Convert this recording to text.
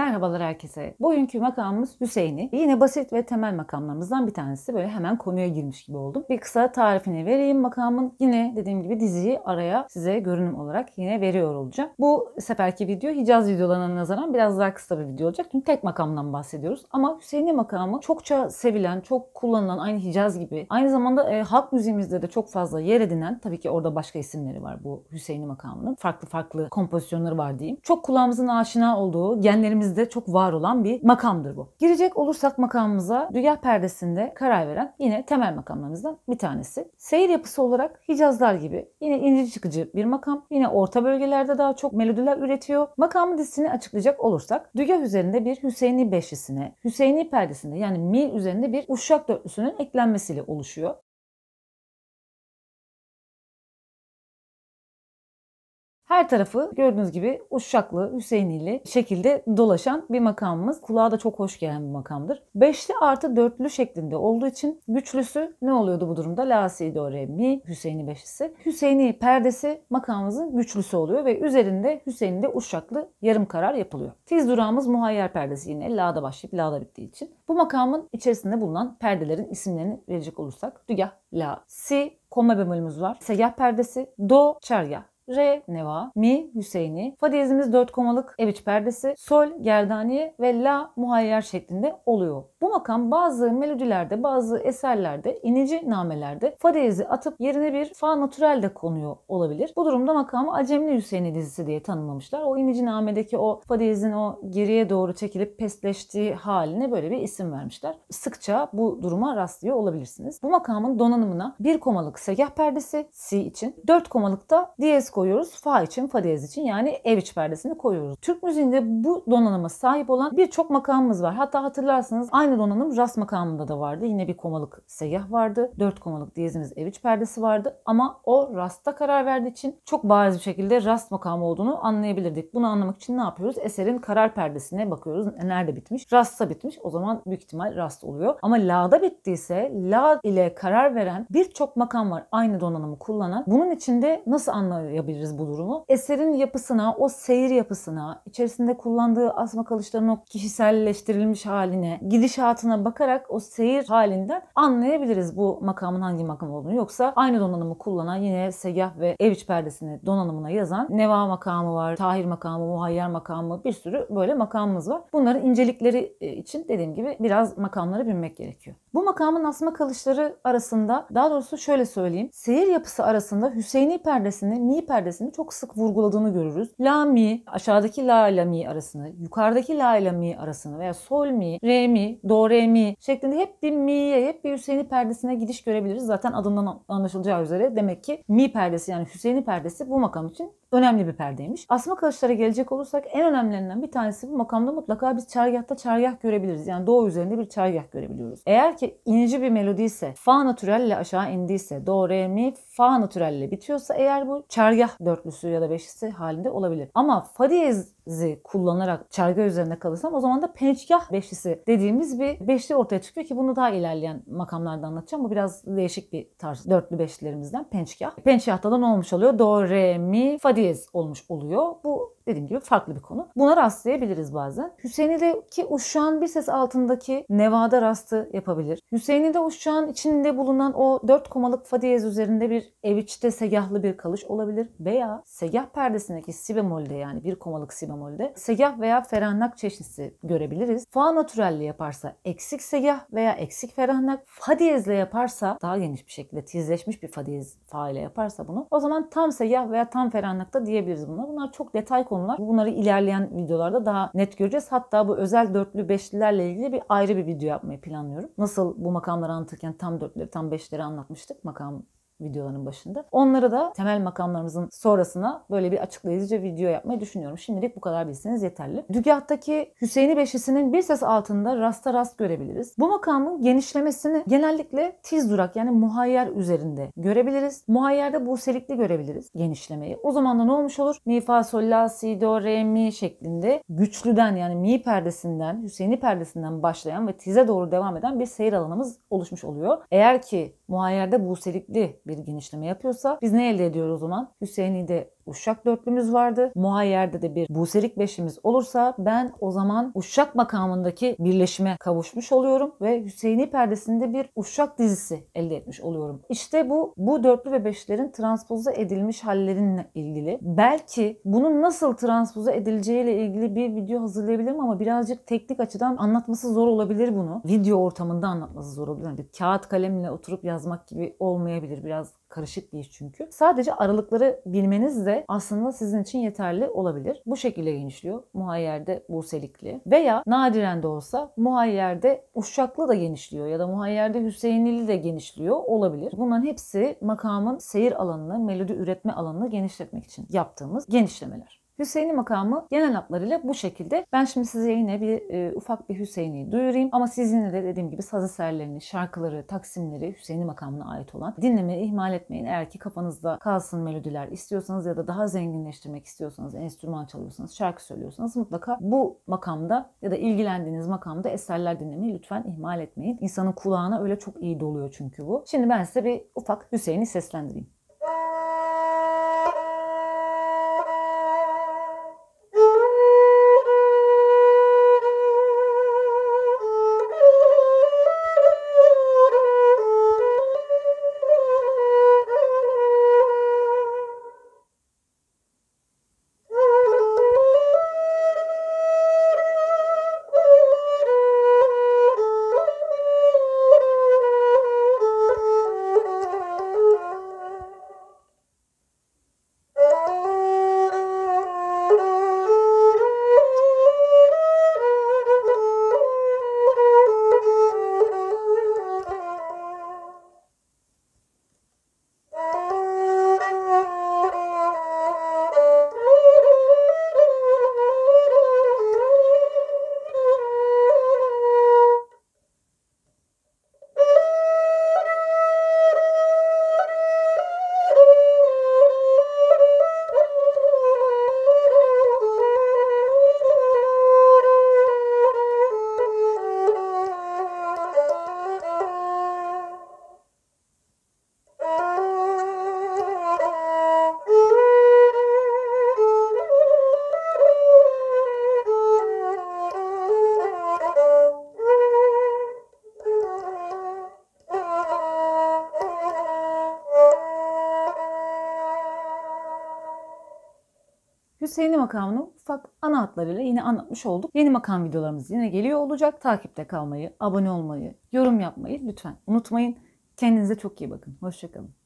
Merhabalar herkese. Bugünkü makamımız Hüseyin'i. Yine basit ve temel makamlarımızdan bir tanesi. Böyle hemen konuya girmiş gibi oldum. Bir kısa tarifini vereyim makamın. Yine dediğim gibi diziyi araya size görünüm olarak yine veriyor olacağım. Bu seferki video Hicaz videolarına nazaran biraz daha kısa bir video olacak. Çünkü tek makamdan bahsediyoruz. Ama Hüseyin'i makamı çokça sevilen, çok kullanılan aynı Hicaz gibi. Aynı zamanda e, halk müziğimizde de çok fazla yer edinen tabii ki orada başka isimleri var bu Hüseyin'i makamının. Farklı farklı kompozisyonları var diyeyim. Çok kulağımızın aşina olduğu, genlerimizde çok var olan bir makamdır bu. Girecek olursak makamımıza Dünya perdesinde karar veren yine temel makamlarımızdan bir tanesi. Seyir yapısı olarak Hicazlar gibi yine inci çıkıcı bir makam. Yine orta bölgelerde daha çok melodiler üretiyor. Makamın dizisini açıklayacak olursak Dügah üzerinde bir Hüseyini beşlisine, Hüseyini perdesinde yani mi üzerinde bir uşak dörtlüsünün eklenmesiyle oluşuyor. Her tarafı gördüğünüz gibi uşaklı, Hüseyinili şekilde dolaşan bir makamımız. Kulağa da çok hoş gelen bir makamdır. Beşli artı dörtlü şeklinde olduğu için güçlüsü ne oluyordu bu durumda? La, si, do, re, mi, Hüseyini beşlisi. Hüseyini perdesi makamımızın güçlüsü oluyor ve üzerinde Hüseyin'de uşaklı yarım karar yapılıyor. Tiz durağımız muhayyer perdesi yine la'da başlayıp la'da bittiği için. Bu makamın içerisinde bulunan perdelerin isimlerini verecek olursak Dügah, La, Si, koma bemolümüz var. Segah perdesi, Do, Çargah. Re, Neva, Mi, Hüseyini, Fa diyezimiz 4 komalık ev iç perdesi, Sol, Gerdaniye ve La muhayyer şeklinde oluyor. Bu makam bazı melodilerde, bazı eserlerde, inici namelerde fa diyezi atıp yerine bir fa natürel de konuyor olabilir. Bu durumda makamı Acemli Hüseyini dizisi diye tanımlamışlar. O inici namedeki o fa diyezin o geriye doğru çekilip pesleştiği haline böyle bir isim vermişler. Sıkça bu duruma rastlıyor olabilirsiniz. Bu makamın donanımına bir komalık segah perdesi si için, dört komalık da diyez koyuyoruz. Fa için, fa diyez için yani ev iç perdesini koyuyoruz. Türk müziğinde bu donanıma sahip olan birçok makamımız var. Hatta hatırlarsanız aynı donanım rast makamında da vardı. Yine bir komalık segah vardı. Dört komalık diyezimiz ev iç perdesi vardı. Ama o rasta karar verdiği için çok bariz bir şekilde rast makamı olduğunu anlayabilirdik. Bunu anlamak için ne yapıyoruz? Eserin karar perdesine bakıyoruz. Nerede bitmiş? Rast'ta bitmiş. O zaman büyük ihtimal rast oluyor. Ama la'da bittiyse la ile karar veren birçok makam var aynı donanımı kullanan. Bunun içinde nasıl anlayabiliriz bu durumu? Eserin yapısına, o seyir yapısına, içerisinde kullandığı asma kalışların o kişiselleştirilmiş haline, gidişatına bakarak o seyir halinden anlayabiliriz bu makamın hangi makam olduğunu. Yoksa aynı donanımı kullanan yine segah ve ev iç perdesini donanımına yazan neva makamı var, tahir makamı, muhayyer makamı bir sürü böyle makamımız var. Bunların incelikleri e, için dediğim gibi biraz makamları bilmek gerekiyor. Bu makamın asma kalışları arasında daha doğrusu şöyle söyleyeyim. Seyir yapısı arasında Hüseyini perdesini, mi perdesini çok sık vurguladığını görürüz. La mi, aşağıdaki la ile mi arasını, yukarıdaki la ile mi arasını veya sol mi, re mi, do re mi şeklinde hep bir mi'ye, hep bir Hüseyini perdesine gidiş görebiliriz. Zaten adından anlaşılacağı üzere demek ki mi perdesi yani Hüseyini perdesi bu makam için önemli bir perdeymiş. Asma kalıçlara gelecek olursak en önemlilerinden bir tanesi bu makamda mutlaka biz çargahta çargah görebiliriz. Yani doğu üzerinde bir çargah görebiliyoruz. Eğer ki inici bir melodi ise fa natürelle aşağı indiyse do re mi fa natürelle bitiyorsa eğer bu çargah dörtlüsü ya da beşlisi halinde olabilir. Ama fa diyezi kullanarak çargah üzerinde kalırsam o zaman da pençgah beşlisi dediğimiz bir beşli ortaya çıkıyor ki bunu daha ilerleyen makamlarda anlatacağım. Bu biraz değişik bir tarz. Dörtlü beşlilerimizden pençgah. Pençgahta da ne olmuş oluyor? Do, re, mi, fa diyez olmuş oluyor. Bu dediğim gibi farklı bir konu. Buna rastlayabiliriz bazen. Hüseyin'deki uşağın bir ses altındaki nevada rastı yapabilir. Hüseyin'de uşağın içinde bulunan o dört komalık fa diyez üzerinde bir ev içte segahlı bir kalış olabilir. Veya segah perdesindeki si bemolde yani bir komalık si bemolde segah veya ferahnak çeşnisi görebiliriz. Fa natürelli yaparsa eksik segah veya eksik ferahnak. Fa diyezle yaparsa daha geniş bir şekilde tizleşmiş bir fa diyez fa ile yaparsa bunu. O zaman tam segah veya tam ferahnak da diyebiliriz bunlar. Bunlar çok detay konular. Bunları ilerleyen videolarda daha net göreceğiz. Hatta bu özel dörtlü beşlilerle ilgili bir ayrı bir video yapmayı planlıyorum. Nasıl bu makamları anlatırken tam dörtleri tam beşleri anlatmıştık makam videoların başında. Onları da temel makamlarımızın sonrasına böyle bir açıklayıcı video yapmayı düşünüyorum. Şimdilik bu kadar bilseniz yeterli. Dügahtaki Hüseyini Beşisi'nin bir ses altında rasta rast görebiliriz. Bu makamın genişlemesini genellikle tiz durak yani muhayyer üzerinde görebiliriz. Muhayyerde buselikli görebiliriz genişlemeyi. O zaman da ne olmuş olur? Mi, fa, sol, la, si, do, re, mi şeklinde güçlüden yani mi perdesinden, Hüseyini perdesinden başlayan ve tize doğru devam eden bir seyir alanımız oluşmuş oluyor. Eğer ki muhayyerde buselikli bir genişleme yapıyorsa biz ne elde ediyoruz o zaman? Hüseyini'de Uşak dörtlümüz vardı. Muhayyer'de de bir Buselik beşimiz olursa ben o zaman Uşak makamındaki birleşime kavuşmuş oluyorum ve Hüseyini perdesinde bir Uşak dizisi elde etmiş oluyorum. İşte bu bu dörtlü ve beşlerin transpoze edilmiş hallerinle ilgili. Belki bunun nasıl transpoze edileceğiyle ilgili bir video hazırlayabilirim ama birazcık teknik açıdan anlatması zor olabilir bunu. Video ortamında anlatması zor olabilir. Bir kağıt kalemle oturup yazmak gibi olmayabilir. Biraz karışık bir iş çünkü. Sadece aralıkları bilmeniz de aslında sizin için yeterli olabilir. Bu şekilde genişliyor. Muhayyerde Buselikli veya nadiren de olsa muhayyerde Uşaklı da genişliyor ya da muhayyerde Hüseyinili de genişliyor olabilir. Bunların hepsi makamın seyir alanını, melodi üretme alanını genişletmek için yaptığımız genişlemeler. Hüseyin'i makamı genel hatlarıyla bu şekilde. Ben şimdi size yine bir e, ufak bir Hüseyin'i duyurayım. Ama siz yine de dediğim gibi saz eserlerini, şarkıları, taksimleri Hüseyin'i makamına ait olan dinlemeyi ihmal etmeyin. Eğer ki kafanızda kalsın melodiler istiyorsanız ya da daha zenginleştirmek istiyorsanız, enstrüman çalıyorsanız, şarkı söylüyorsanız mutlaka bu makamda ya da ilgilendiğiniz makamda eserler dinlemeyi lütfen ihmal etmeyin. İnsanın kulağına öyle çok iyi doluyor çünkü bu. Şimdi ben size bir ufak Hüseyin'i seslendireyim. Hüseyin'i makamını ufak ana hatlarıyla yine anlatmış olduk. Yeni makam videolarımız yine geliyor olacak. Takipte kalmayı, abone olmayı, yorum yapmayı lütfen unutmayın. Kendinize çok iyi bakın. Hoşçakalın.